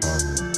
motherfucker.